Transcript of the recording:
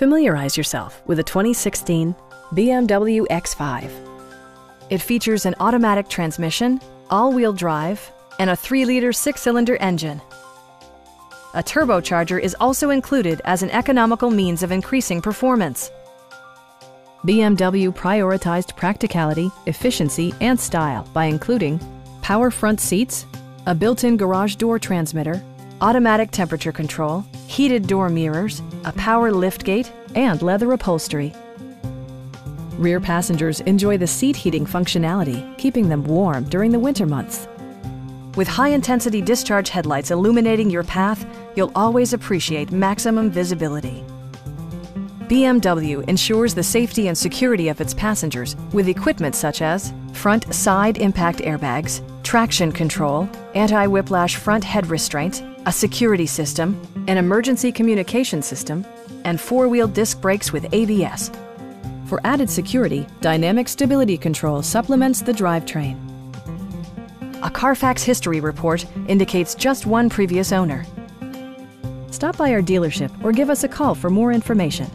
Familiarize yourself with the 2016 BMW X5. It features an automatic transmission, all-wheel drive, and a 3-liter six-cylinder engine. A turbocharger is also included as an economical means of increasing performance. BMW prioritized practicality, efficiency, and style by including power front seats, a built-in garage door transmitter, automatic temperature control, heated door mirrors, a power liftgate, and leather upholstery. Rear passengers enjoy the seat heating functionality, keeping them warm during the winter months. With high-intensity discharge headlights illuminating your path, you'll always appreciate maximum visibility. BMW ensures the safety and security of its passengers with equipment such as front side impact airbags, traction control, anti-whiplash front head restraints, a security system, an emergency communication system, and four-wheel disc brakes with ABS. For added security, Dynamic Stability Control supplements the drivetrain. A Carfax history report indicates just one previous owner. Stop by our dealership or give us a call for more information.